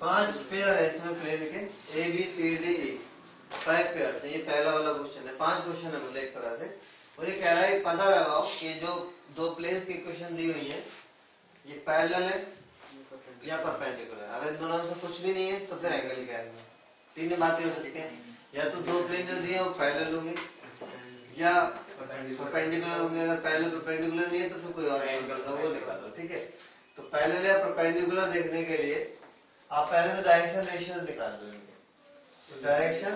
पाँच पेयर है इसमें प्लेन के A B C D E five pair है, ये पहला वाला क्वेश्चन है। पाँच क्वेश्चन है मतलब एक तरह से। और ये कह रहा है पता लगाओ कि जो दो प्लेन की क्वेश्चन दी हुई है, ये पैरल है या परपेंडिकुलर अगर इन दोनों से कुछ भी नहीं है तो फिर एंगल क्या है? तीन बातें हो सकती है। या तो दो प्लेन जो दिए वो पैरल होंगे। या परपेंडिकुलर होंगे अगर पहले परपेंडिकुलर नहीं है तो फिर कोई और एंगल का वो निकालो ठीक है? तो पैरेलल या परपेंडिकुलर देखने के लिए आप पहले तो डायरेक्शन रेशियो निकाल लो इनके। तो डायरेक्शन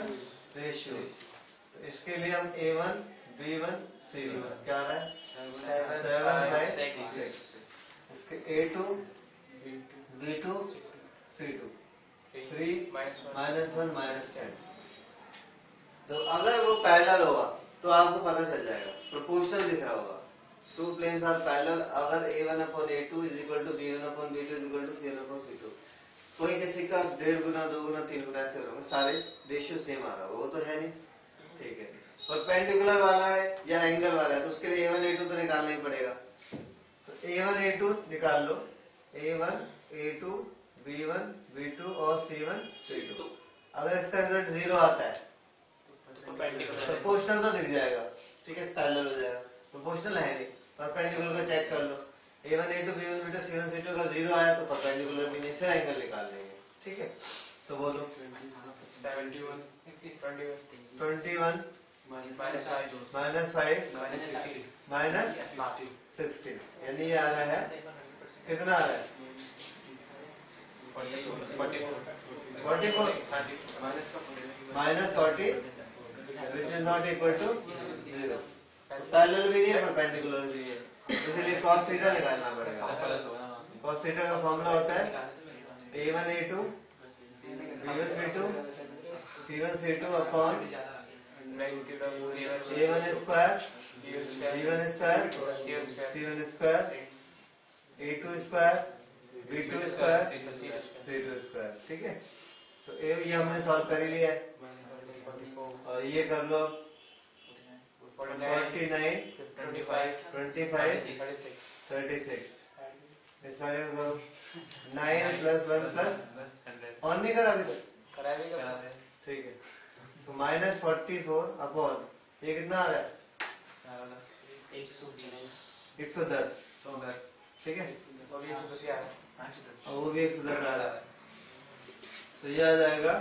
रेशियो तो इसके लिए हम A one B one C one क्या आ रहा है? सेवन फाइव सिक्स इसके A two B two C two three minus one minus ten तो अगर वो पैरेलल होगा तो आपको पता चल जाएगा। प्रोपोर्शनल दिख रहा होगा। टू प्लेन्स आर पैरेलल अगर A one upon A two is equal to B one upon B two is equal to C one upon C two कोई किसी का डेढ़ गुना दो गुना तीन गुना ऐसे होगा। सारे रेशियो सेम आ रहा होगा। वो तो है नहीं। ठीक है। परपेंडिकुलर वाला है या एंगल वाला है तो उसके लिए ए वन ए टू तो निकालना ही पड़ेगा। तो ए वन ए टू निकाल लो। A one A two B one B two और सी वन सी टू अगर इसका रिज़ल्ट ज़ीरो आता है. प्रोपोर्शनल तो दिख जाएगा। ठीक है? पैरेलल हो जाएगा। प्रोपोर्शनल है नहीं। परपेंडिकुलर का चेक कर लो। A one A two B one B two C one C two का ज़ीरो आया तो परपेंडिकुलर भी नहीं फिर एंगल निकाल लेंगे। ठीक है? तो बोलो। Seventy-one. Twenty-one. Twenty one minus five minus. Sixteen यानी ये आ रहा है कितना आ रहा है. Forty four minus forty which is not equal to zero parallel भी नहीं है परपेंडिकुलर भी है इसलिए cos थीटा निकालना पड़ेगा cos थीटा का फॉर्मूला होता है A one A two B one B two C one C two upon Magnitude of A1. A one square B1 square. B one square C1 square. C one square A two square B two square. C two square ठीक है तो ए ये हमने solve कर ही लिया है। और ये कर लो. Forty nine. Twenty five Thirty-six. Thirty six इस वाले को करो nine plus one plus on नहीं करा अभी तक कराएगा ठीक है। तो माइनस फोर्टी फोर अपॉन ये कितना आ रहा है? एक सौ बीस एक सौ दस। ठीक है? वो भी एक सौ दस आ रहा है। वो भी एक सौ दस आ रहा है। तो ये आ जाएगा।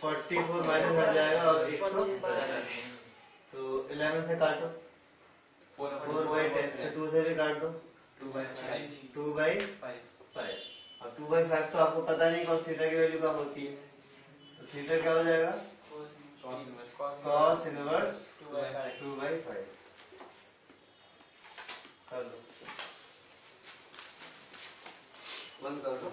फोर्टी फोर माइनस आ जाएगा और एक सौ तो इलेवन से काटो फोर बाई टेन टू से भी काट दो। Two by two by five. और टू बाई फाइव तो आपको पता नहीं कौन सीटर की वैल्यू कब होती है। तो सीटर क्या हो जाएगा? Cos inverse two by five कर दो। बंद कर दो।